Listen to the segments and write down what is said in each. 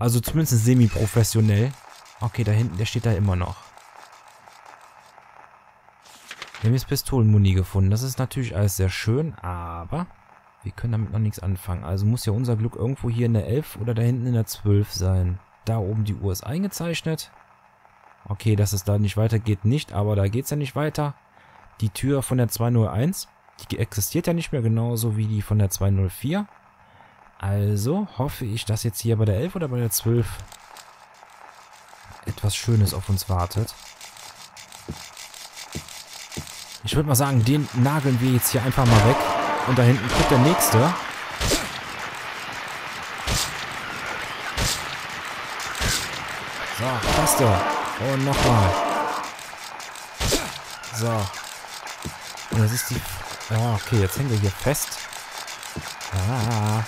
Also zumindest semi-professionell. Okay, da hinten, der steht da immer noch. Wir haben jetzt Pistolenmuni gefunden. Das ist natürlich alles sehr schön, aber wir können damit noch nichts anfangen. Also muss ja unser Glück irgendwo hier in der 11 oder da hinten in der 12 sein. Da oben die Uhr ist eingezeichnet. Okay, dass es da nicht weitergeht, nicht, aber da geht es ja nicht weiter. Die Tür von der 201, die existiert ja nicht mehr genauso wie die von der 204. Also hoffe ich, dass jetzt hier bei der 11 oder bei der 12 etwas Schönes auf uns wartet. Ich würde mal sagen, den nageln wir jetzt hier einfach mal weg. Und da hinten kommt der nächste. So, passt er. Und nochmal. So. Und das ist die... Ja, okay, jetzt hängen wir hier fest. Ah.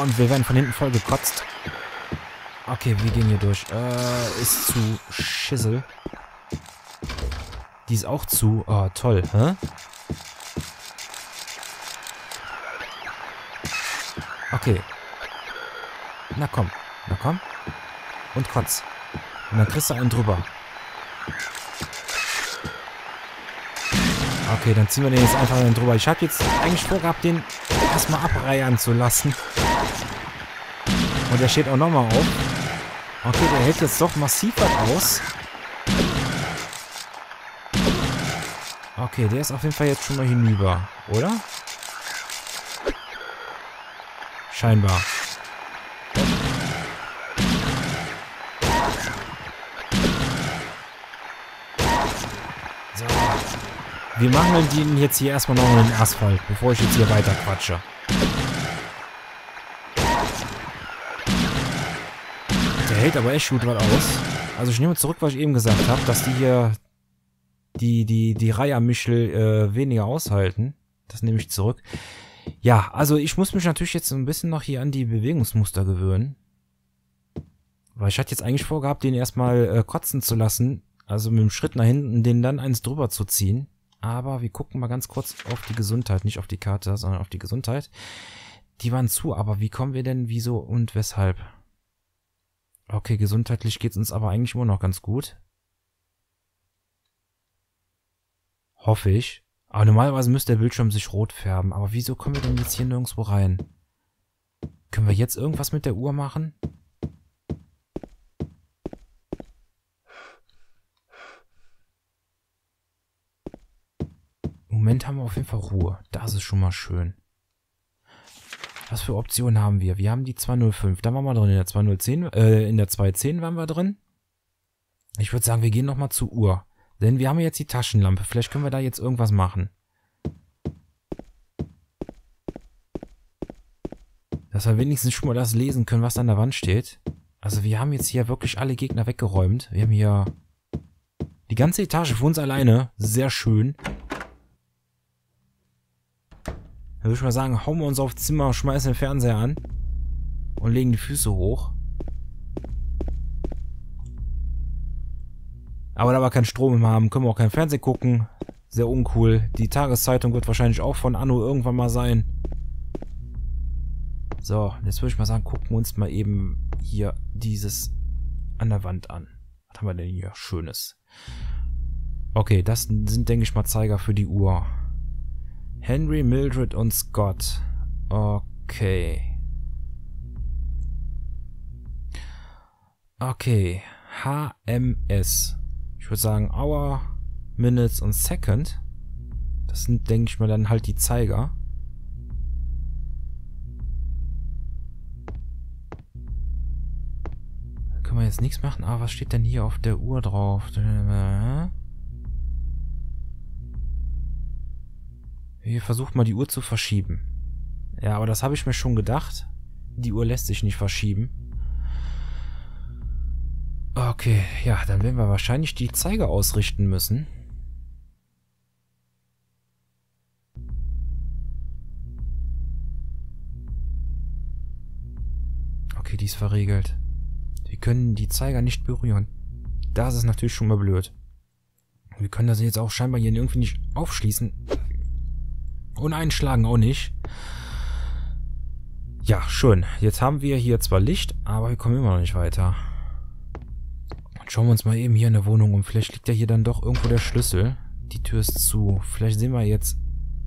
Und wir werden von hinten voll gekotzt. Okay, wir gehen hier durch. Äh, ist zu Schissel. Die ist auch zu. Oh, toll, hä? Okay. Na komm. Na komm. Und kotz. Und dann kriegst du einen drüber. Okay, dann ziehen wir den jetzt einfach drüber. Ich habe jetzt eigentlich vorgehabt, den erstmal abreiern zu lassen. Und der steht auch nochmal auf. Okay, der hält jetzt doch massiv was aus. Okay, der ist auf jeden Fall jetzt schon mal hinüber, oder? Scheinbar. So. Wir machen den jetzt hier erstmal noch in den Asphalt, bevor ich jetzt hier weiter quatsche. Hält aber echt gut was aus. Also ich nehme zurück, was ich eben gesagt habe, dass die hier die, die, die Reihermischel äh, weniger aushalten. Das nehme ich zurück. Ja, also ich muss mich natürlich jetzt ein bisschen noch hier an die Bewegungsmuster gewöhnen. Weil ich hatte jetzt eigentlich vorgehabt, den erstmal äh, kotzen zu lassen. Also mit dem Schritt nach hinten, den dann eins drüber zu ziehen. Aber wir gucken mal ganz kurz auf die Gesundheit. Nicht auf die Karte, sondern auf die Gesundheit. Die waren zu, aber wie kommen wir denn, wieso und weshalb? Okay, gesundheitlich geht's uns aber eigentlich immer noch ganz gut. Hoffe ich. Aber normalerweise müsste der Bildschirm sich rot färben. Aber wieso kommen wir denn jetzt hier nirgendwo rein? Können wir jetzt irgendwas mit der Uhr machen? Moment haben wir auf jeden Fall Ruhe. Das ist schon mal schön. Was für Optionen haben wir? Wir haben die 205. Da waren wir drin. In der 2010, äh, in der 210 waren wir drin. Ich würde sagen, wir gehen nochmal zur Uhr. Denn wir haben jetzt die Taschenlampe. Vielleicht können wir da jetzt irgendwas machen. Dass wir wenigstens schon mal das lesen können, was an der Wand steht. Also wir haben jetzt hier wirklich alle Gegner weggeräumt. Wir haben hier die ganze Etage für uns alleine. Sehr schön. Dann würde ich mal sagen, hauen wir uns aufs Zimmer, schmeißen den Fernseher an und legen die Füße hoch. Aber da wir keinen Strom mehr haben, können wir auch kein Fernsehen gucken. Sehr uncool. Die Tageszeitung wird wahrscheinlich auch von Anno irgendwann mal sein. So, jetzt würde ich mal sagen, gucken wir uns mal eben hier dieses an der Wand an. Was haben wir denn hier Schönes? Okay, das sind, denke ich mal, Zeiger für die Uhr. Henry, Mildred und Scott. Okay. Okay. HMS. Ich würde sagen Hour, Minutes und Second. Das sind, denke ich mal, dann halt die Zeiger. Da können wir jetzt nichts machen. Aber was steht denn hier auf der Uhr drauf? Hier versucht mal die Uhr zu verschieben. Ja, aber das habe ich mir schon gedacht. Die Uhr lässt sich nicht verschieben. Okay, ja, dann werden wir wahrscheinlich die Zeiger ausrichten müssen. Okay, die ist verriegelt. Wir können die Zeiger nicht berühren. Das ist natürlich schon mal blöd. Wir können das jetzt auch scheinbar hier irgendwie nicht aufschließen. Und einschlagen auch nicht. Ja, schön. Jetzt haben wir hier zwar Licht, aber wir kommen immer noch nicht weiter. Und schauen wir uns mal eben hier in der Wohnung um. Vielleicht liegt ja hier dann doch irgendwo der Schlüssel. Die Tür ist zu. Vielleicht sehen wir jetzt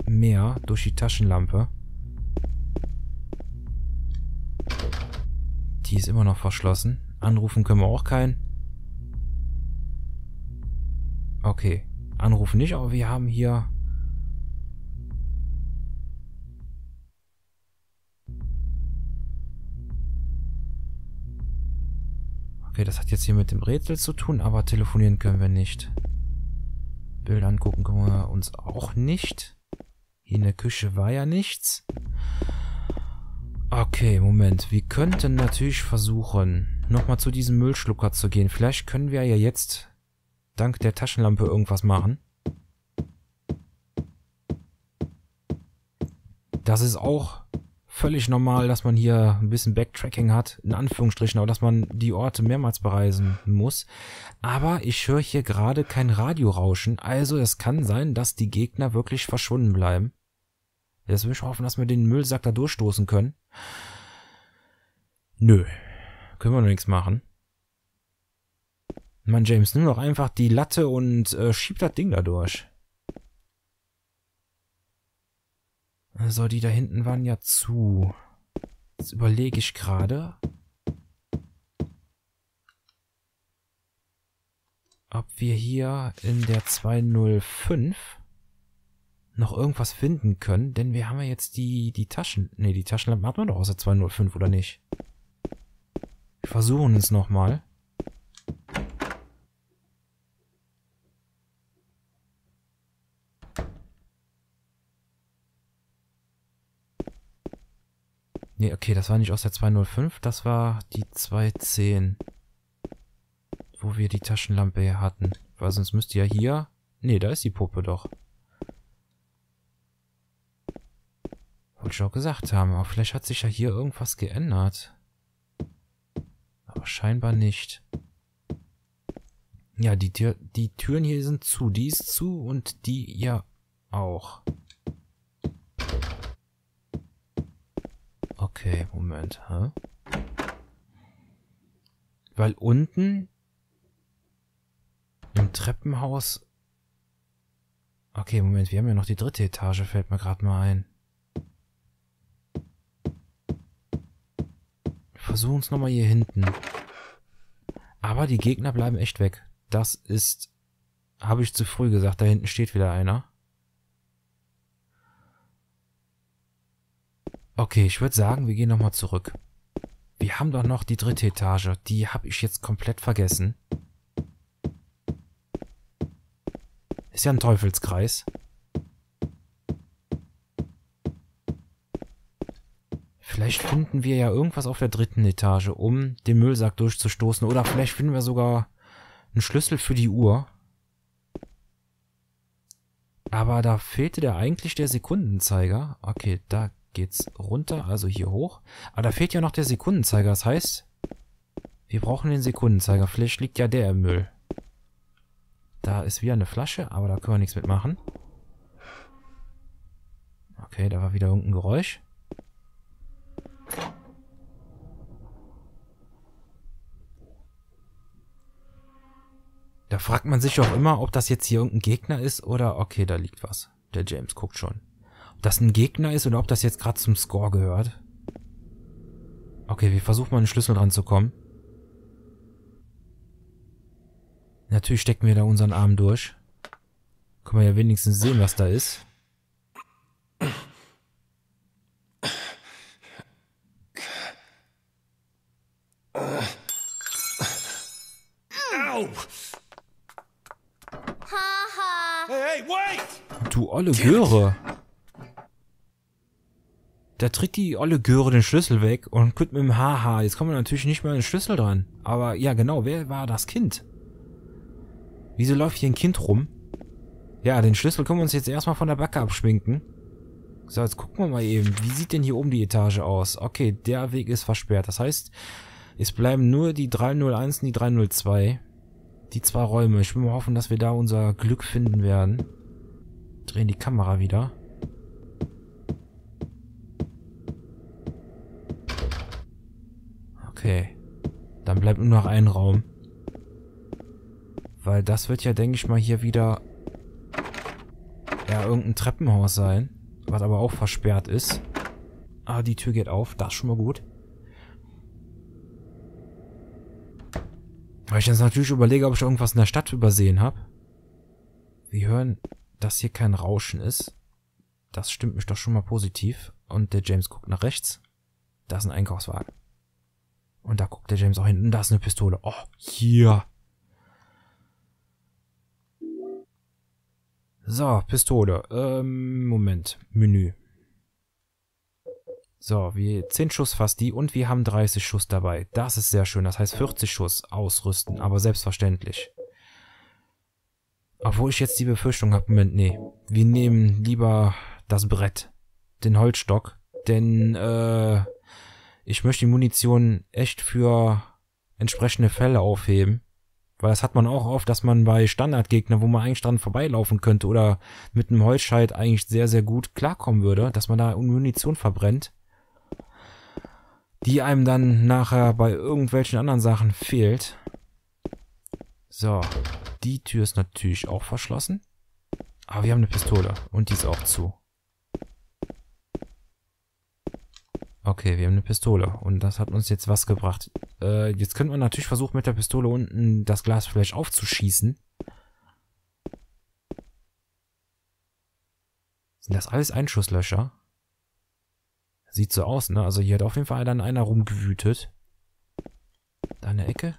mehr durch die Taschenlampe. Die ist immer noch verschlossen. Anrufen können wir auch keinen. Okay. Anrufen nicht, aber wir haben hier... Okay, das hat jetzt hier mit dem Rätsel zu tun, aber telefonieren können wir nicht. Bilder angucken können wir uns auch nicht. Hier in der Küche war ja nichts. Okay, Moment. Wir könnten natürlich versuchen, nochmal zu diesem Müllschlucker zu gehen. Vielleicht können wir ja jetzt dank der Taschenlampe irgendwas machen. Das ist auch völlig normal, dass man hier ein bisschen Backtracking hat, in Anführungsstrichen, aber dass man die Orte mehrmals bereisen muss. Aber ich höre hier gerade kein Radiorauschen, also es kann sein, dass die Gegner wirklich verschwunden bleiben. Jetzt will ich hoffen, dass wir den Müllsack da durchstoßen können. Nö. Können wir noch nichts machen. Mann, James, nimm doch einfach die Latte und äh, schieb das Ding da durch. So, die da hinten waren ja zu. Jetzt überlege ich gerade, ob wir hier in der 205 noch irgendwas finden können, denn wir haben ja jetzt die, die Taschen... Ne, die Taschenlampen hat man doch aus der 205, oder nicht? Wir versuchen es nochmal. Ne, okay, das war nicht aus der 205, das war die 210. Wo wir die Taschenlampe hatten. Weil sonst müsste ja hier... Ne, da ist die Puppe doch. Wollte ich auch gesagt haben, aber vielleicht hat sich ja hier irgendwas geändert. Aber scheinbar nicht. Ja, die, Tür, die Türen hier sind zu. Die ist zu und die ja auch. Okay, Moment. Hä? Weil unten im Treppenhaus... Okay, Moment, wir haben ja noch die dritte Etage, fällt mir gerade mal ein. versuchen es nochmal hier hinten. Aber die Gegner bleiben echt weg. Das ist... Habe ich zu früh gesagt. Da hinten steht wieder einer. Okay, ich würde sagen, wir gehen nochmal zurück. Wir haben doch noch die dritte Etage. Die habe ich jetzt komplett vergessen. Ist ja ein Teufelskreis. Vielleicht finden wir ja irgendwas auf der dritten Etage, um den Müllsack durchzustoßen. Oder vielleicht finden wir sogar einen Schlüssel für die Uhr. Aber da fehlte der eigentlich der Sekundenzeiger. Okay, da geht's runter, also hier hoch. Aber da fehlt ja noch der Sekundenzeiger. Das heißt, wir brauchen den Sekundenzeiger. Vielleicht liegt ja der im Müll. Da ist wieder eine Flasche, aber da können wir nichts mitmachen. Okay, da war wieder irgendein Geräusch. Da fragt man sich auch immer, ob das jetzt hier irgendein Gegner ist oder okay, da liegt was. Der James guckt schon. Ob das ein Gegner ist oder ob das jetzt gerade zum Score gehört. Okay, wir versuchen mal einen Schlüssel dran zu kommen. Natürlich stecken wir da unseren Arm durch. Können wir ja wenigstens sehen, was da ist. Du olle Göre. Da tritt die olle Göre den Schlüssel weg und guckt mit dem Haha. Jetzt kommen wir natürlich nicht mehr an den Schlüssel dran. Aber ja, genau, wer war das Kind? Wieso läuft hier ein Kind rum? Ja, den Schlüssel können wir uns jetzt erstmal von der Backe abschminken. So, jetzt gucken wir mal eben. Wie sieht denn hier oben die Etage aus? Okay, der Weg ist versperrt. Das heißt, es bleiben nur die 301 und die 302. Die zwei Räume. Ich will mal hoffen, dass wir da unser Glück finden werden. Drehen die Kamera wieder. Okay. Dann bleibt nur noch ein Raum. Weil das wird ja, denke ich mal, hier wieder ja, irgendein Treppenhaus sein. Was aber auch versperrt ist. Ah, die Tür geht auf. Das ist schon mal gut. Weil ich jetzt natürlich überlege, ob ich irgendwas in der Stadt übersehen habe. Wir hören, dass hier kein Rauschen ist. Das stimmt mich doch schon mal positiv. Und der James guckt nach rechts. Da ist ein Einkaufswagen. Und da guckt der James auch hinten. Da ist eine Pistole. Oh, hier. So, Pistole. Ähm, Moment. Menü. So, wir 10 Schuss fast die und wir haben 30 Schuss dabei. Das ist sehr schön. Das heißt 40 Schuss ausrüsten, aber selbstverständlich. Obwohl ich jetzt die Befürchtung habe, Moment, nee. Wir nehmen lieber das Brett. Den Holzstock. Denn, äh, ich möchte die Munition echt für entsprechende Fälle aufheben. Weil das hat man auch oft, dass man bei Standardgegnern, wo man eigentlich dran vorbeilaufen könnte oder mit einem Holzscheit eigentlich sehr, sehr gut klarkommen würde, dass man da Munition verbrennt, die einem dann nachher bei irgendwelchen anderen Sachen fehlt. So, die Tür ist natürlich auch verschlossen. Aber wir haben eine Pistole und die ist auch zu. Okay, wir haben eine Pistole. Und das hat uns jetzt was gebracht. Äh, jetzt könnte man natürlich versuchen, mit der Pistole unten das Glas vielleicht aufzuschießen. Sind das alles Einschusslöcher? Sieht so aus, ne? Also hier hat auf jeden Fall dann einer rumgewütet. Da in der Ecke?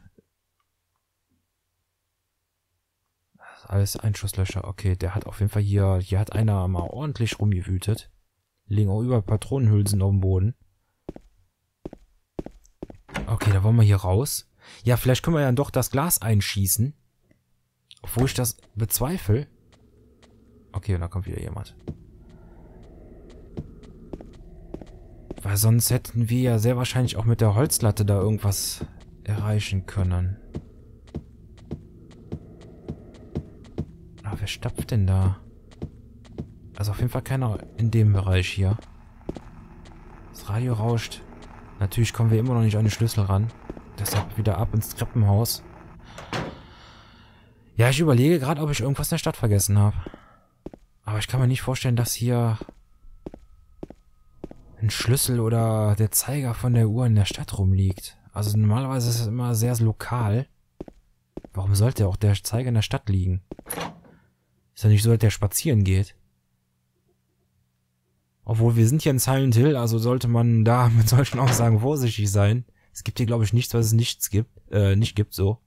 Das ist alles Einschusslöcher. Okay, der hat auf jeden Fall hier... Hier hat einer mal ordentlich rumgewütet. Liegen auch über Patronenhülsen auf dem Boden. Okay, da wollen wir hier raus. Ja, vielleicht können wir ja doch das Glas einschießen. Obwohl ich das bezweifle. Okay, und da kommt wieder jemand. Weil sonst hätten wir ja sehr wahrscheinlich auch mit der Holzlatte da irgendwas erreichen können. Ah, wer stapft denn da? Also auf jeden Fall keiner in dem Bereich hier. Das Radio rauscht. Natürlich kommen wir immer noch nicht an die Schlüssel ran. Deshalb wieder ab ins Treppenhaus. Ja, ich überlege gerade, ob ich irgendwas in der Stadt vergessen habe. Aber ich kann mir nicht vorstellen, dass hier ein Schlüssel oder der Zeiger von der Uhr in der Stadt rumliegt. Also normalerweise ist es immer sehr lokal. Warum sollte auch der Zeiger in der Stadt liegen? Ist ja nicht so, dass der spazieren geht. Obwohl, wir sind hier in Silent Hill, also sollte man da mit solchen Aussagen vorsichtig sein. Es gibt hier, glaube ich, nichts, was es nichts gibt, äh, nicht gibt, so.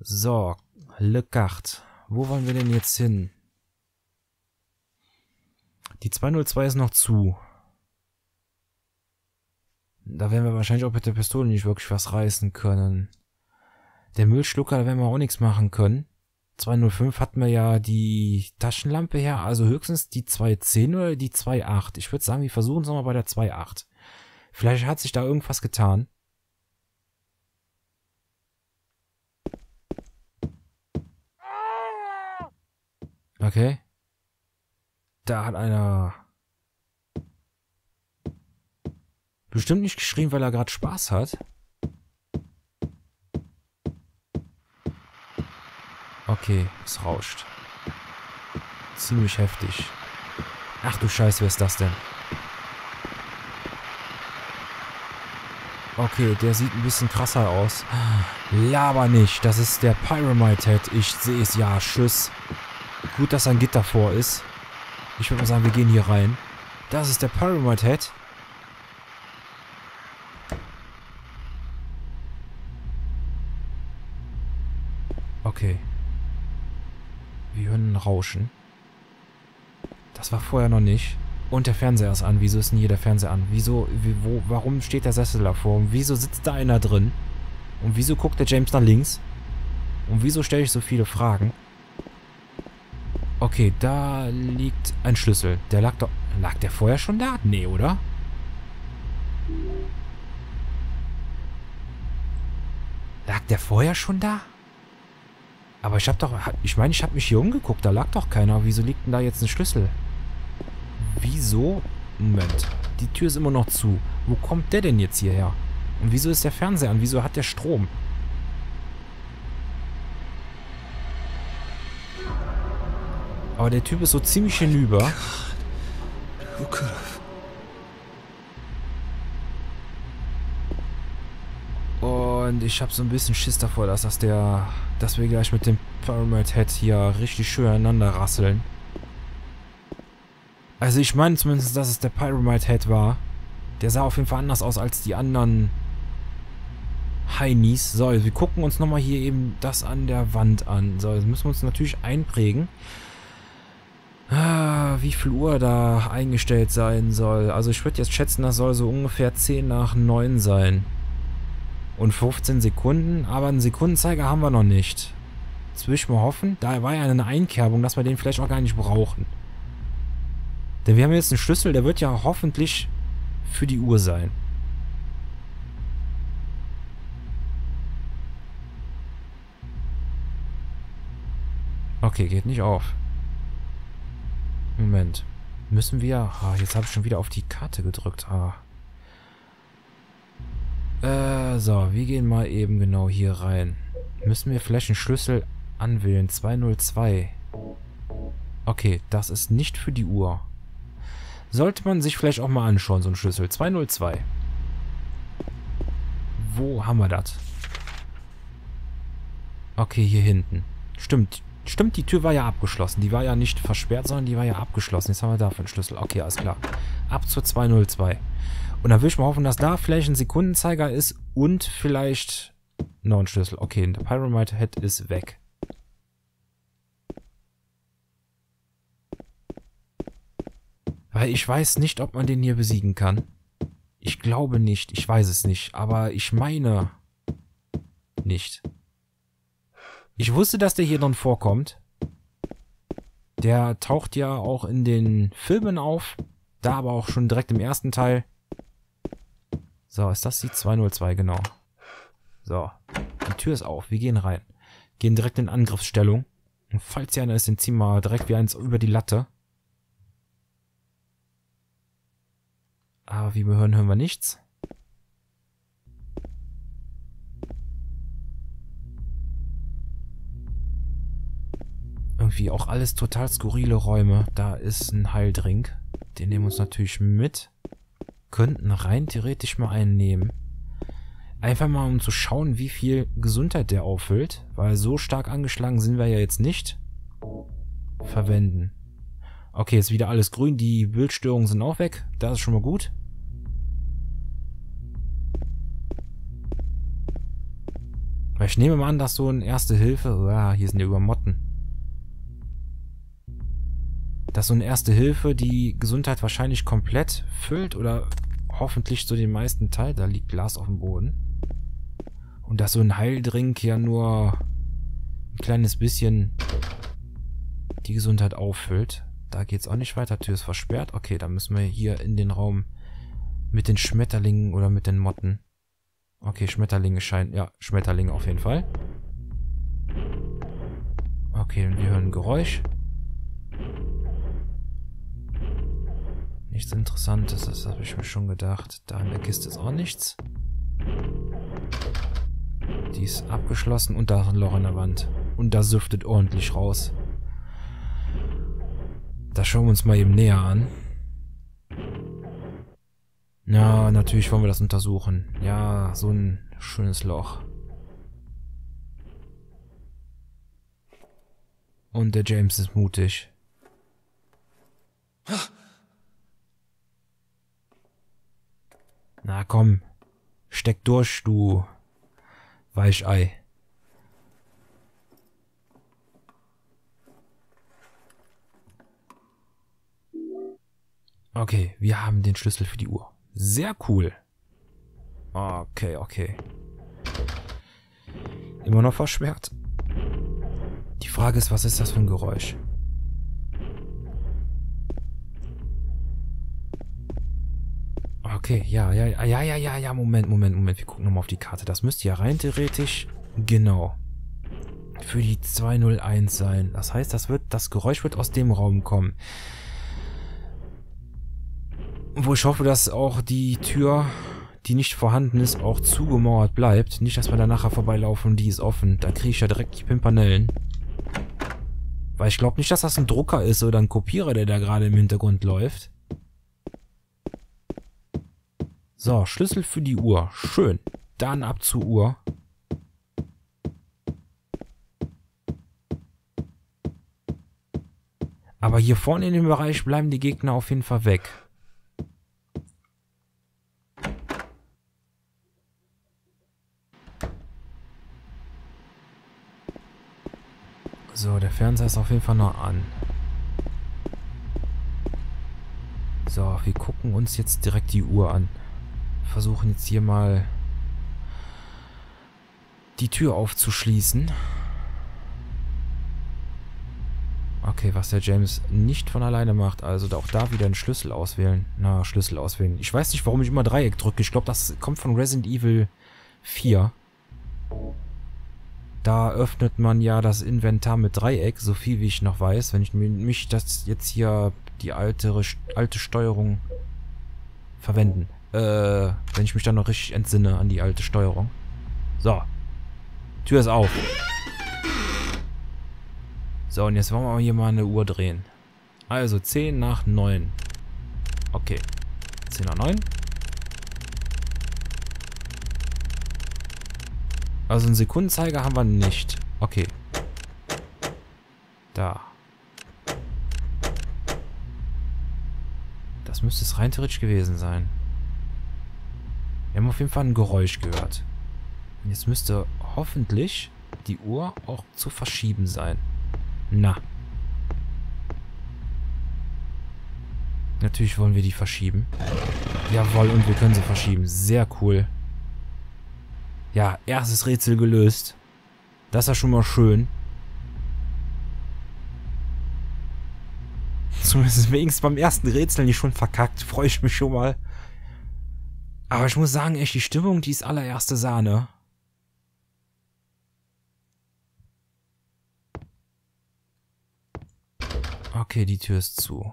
So, Le Carte. Wo wollen wir denn jetzt hin? Die 202 ist noch zu. Da werden wir wahrscheinlich auch mit der Pistole nicht wirklich was reißen können. Der Müllschlucker, da werden wir auch nichts machen können. 205 hatten wir ja die Taschenlampe her, also höchstens die 210 oder die 2.8. Ich würde sagen, wir versuchen es nochmal bei der 2.8. Vielleicht hat sich da irgendwas getan. Okay. Da hat einer bestimmt nicht geschrien, weil er gerade Spaß hat. Okay, es rauscht. Ziemlich heftig. Ach du Scheiße, wer ist das denn? Okay, der sieht ein bisschen krasser aus. Laber nicht, das ist der Pyramide Head. Ich sehe es ja, Tschüss. Gut, dass ein Gitter vor ist. Ich würde mal sagen, wir gehen hier rein. Das ist der Pyramide Head. Okay. Wir hören ein Rauschen. Das war vorher noch nicht. Und der Fernseher ist an. Wieso ist denn hier der Fernseher an? Wieso, wie, wo, warum steht der Sessel davor? Und wieso sitzt da einer drin? Und wieso guckt der James nach links? Und wieso stelle ich so viele Fragen? Okay, da liegt ein Schlüssel. Der lag doch... Lag der vorher schon da? Nee, oder? Lag der vorher schon da? Aber ich hab doch... Ich meine, ich habe mich hier umgeguckt. Da lag doch keiner. Wieso liegt denn da jetzt ein Schlüssel? Wieso Moment. Die Tür ist immer noch zu. Wo kommt der denn jetzt hierher? Und wieso ist der Fernseher an? Wieso hat der Strom? Aber der Typ ist so ziemlich hinüber. Und ich habe so ein bisschen Schiss davor, dass das der, dass wir gleich mit dem Pyramid Head hier richtig schön aneinander rasseln. Also ich meine zumindest, dass es der Pyramid Head war. Der sah auf jeden Fall anders aus als die anderen Heinis. So, wir gucken uns nochmal hier eben das an der Wand an. So, jetzt müssen wir uns natürlich einprägen. Ah, wie viel Uhr da eingestellt sein soll. Also ich würde jetzt schätzen, das soll so ungefähr 10 nach 9 sein. Und 15 Sekunden, aber einen Sekundenzeiger haben wir noch nicht. Jetzt will ich mal hoffen, da war ja eine Einkerbung, dass wir den vielleicht auch gar nicht brauchen. Denn wir haben jetzt einen Schlüssel, der wird ja hoffentlich für die Uhr sein. Okay, geht nicht auf. Moment. Müssen wir... Ah, jetzt habe ich schon wieder auf die Karte gedrückt. Ah. Äh, so, wir gehen mal eben genau hier rein. Müssen wir vielleicht einen Schlüssel anwählen? 202. Okay, das ist nicht für die Uhr. Sollte man sich vielleicht auch mal anschauen, so ein Schlüssel. 202. Wo haben wir das? Okay, hier hinten. Stimmt, Stimmt, die Tür war ja abgeschlossen. Die war ja nicht versperrt, sondern die war ja abgeschlossen. Jetzt haben wir dafür einen Schlüssel. Okay, alles klar. Ab zur 202. Und dann will ich mal hoffen, dass da vielleicht ein Sekundenzeiger ist und vielleicht noch ein Schlüssel. Okay, der Pyramid Head ist weg. Weil ich weiß nicht, ob man den hier besiegen kann. Ich glaube nicht. Ich weiß es nicht. Aber ich meine nicht. Ich wusste, dass der hier drin vorkommt. Der taucht ja auch in den Filmen auf. Da aber auch schon direkt im ersten Teil. So, ist das die 202, genau. So, die Tür ist auf. Wir gehen rein. Gehen direkt in Angriffsstellung. Und falls hier einer ist, dann ziehen wir direkt wie eins über die Latte. Aber wie wir hören, hören wir nichts. irgendwie auch alles total skurrile Räume. Da ist ein Heildrink. Den nehmen wir uns natürlich mit. Könnten rein theoretisch mal einen nehmen. Einfach mal, um zu schauen, wie viel Gesundheit der auffüllt. Weil so stark angeschlagen sind wir ja jetzt nicht. Verwenden. Okay, jetzt wieder alles grün. Die Bildstörungen sind auch weg. Das ist schon mal gut. Weil ich nehme mal an, dass so ein Erste Hilfe... Ah, hier sind ja über Motten dass so eine Erste Hilfe die Gesundheit wahrscheinlich komplett füllt oder hoffentlich zu den meisten Teil. Da liegt Glas auf dem Boden. Und dass so ein Heildrink ja nur ein kleines bisschen die Gesundheit auffüllt. Da geht es auch nicht weiter. Tür ist versperrt. Okay, dann müssen wir hier in den Raum mit den Schmetterlingen oder mit den Motten. Okay, Schmetterlinge scheinen... Ja, Schmetterlinge auf jeden Fall. Okay, und wir hören ein Geräusch. Nichts Interessantes, das habe ich mir schon gedacht. Da in der Kiste ist auch nichts. Die ist abgeschlossen und da ist ein Loch in der Wand. Und da süftet ordentlich raus. Das schauen wir uns mal eben näher an. Ja, natürlich wollen wir das untersuchen. Ja, so ein schönes Loch. Und der James ist mutig. Na komm, steck durch, du Weichei. Okay, wir haben den Schlüssel für die Uhr. Sehr cool. Okay, okay. Immer noch versperrt. Die Frage ist, was ist das für ein Geräusch? Okay, ja, ja, ja, ja, ja, ja, Moment, Moment, Moment. Wir gucken nochmal auf die Karte. Das müsste ja rein theoretisch, genau, für die 201 sein. Das heißt, das wird, das Geräusch wird aus dem Raum kommen. Wo ich hoffe, dass auch die Tür, die nicht vorhanden ist, auch zugemauert bleibt. Nicht, dass wir da nachher vorbeilaufen und die ist offen. Da kriege ich ja direkt die Pimpanellen. Weil ich glaube nicht, dass das ein Drucker ist oder ein Kopierer, der da gerade im Hintergrund läuft. So, Schlüssel für die Uhr. Schön. Dann ab zur Uhr. Aber hier vorne in dem Bereich bleiben die Gegner auf jeden Fall weg. So, der Fernseher ist auf jeden Fall noch an. So, wir gucken uns jetzt direkt die Uhr an. Versuchen jetzt hier mal die Tür aufzuschließen. Okay, was der James nicht von alleine macht, also auch da wieder einen Schlüssel auswählen. Na, Schlüssel auswählen. Ich weiß nicht, warum ich immer Dreieck drücke. Ich glaube, das kommt von Resident Evil 4. Da öffnet man ja das Inventar mit Dreieck, so viel wie ich noch weiß. Wenn ich mich das jetzt hier die alte, alte Steuerung verwenden. Äh, wenn ich mich dann noch richtig entsinne an die alte Steuerung. So. Tür ist auf. So, und jetzt wollen wir hier mal eine Uhr drehen. Also 10 nach 9. Okay. 10 nach 9. Also einen Sekundenzeiger haben wir nicht. Okay. Da. Das müsste es rein theoretisch gewesen sein. Wir haben auf jeden Fall ein Geräusch gehört. Jetzt müsste hoffentlich die Uhr auch zu verschieben sein. Na. Natürlich wollen wir die verschieben. Jawohl, und wir können sie verschieben. Sehr cool. Ja, erstes Rätsel gelöst. Das ist ja schon mal schön. Zumindest wenigstens beim ersten Rätsel nicht schon verkackt. Freue ich mich schon mal. Aber ich muss sagen, echt, die Stimmung, die ist allererste Sahne. Okay, die Tür ist zu.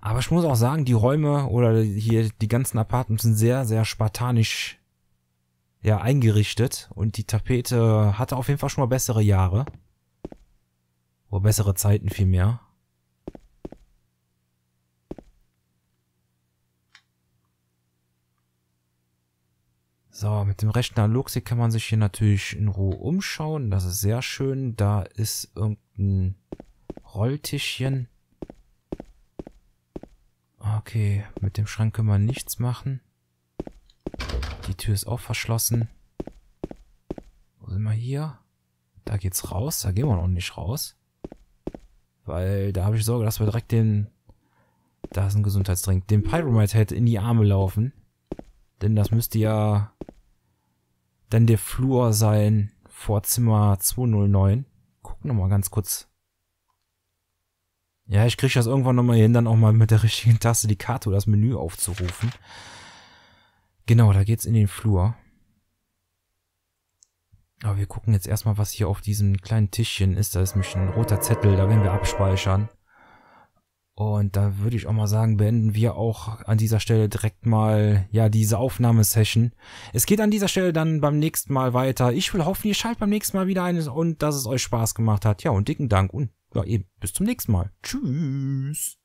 Aber ich muss auch sagen, die Räume oder hier die ganzen Apartments sind sehr, sehr spartanisch ja, eingerichtet. Und die Tapete hatte auf jeden Fall schon mal bessere Jahre. Oder bessere Zeiten vielmehr. So, mit dem rechten Analogstick kann man sich hier natürlich in Ruhe umschauen. Das ist sehr schön. Da ist irgendein Rolltischchen. Okay, mit dem Schrank können wir nichts machen. Die Tür ist auch verschlossen. Wo sind wir hier? Da geht's raus. Da gehen wir noch nicht raus. Weil da habe ich Sorge, dass wir direkt den... Da ist ein Gesundheitstrink. Den Pyromite Head in die Arme laufen. Denn das müsste ja dann der Flur sein vor Zimmer 209. Gucken wir mal ganz kurz. Ja, ich kriege das irgendwann nochmal hin, dann auch mal mit der richtigen Taste die Karte oder das Menü aufzurufen. Genau, da geht's in den Flur. Aber wir gucken jetzt erstmal, was hier auf diesem kleinen Tischchen ist. Da ist nämlich ein roter Zettel, da werden wir abspeichern. Und da würde ich auch mal sagen, beenden wir auch an dieser Stelle direkt mal, ja, diese Aufnahmesession. Es geht an dieser Stelle dann beim nächsten Mal weiter. Ich will hoffen, ihr schaltet beim nächsten Mal wieder ein und dass es euch Spaß gemacht hat. Ja, und dicken Dank und ja, eben, bis zum nächsten Mal. Tschüss.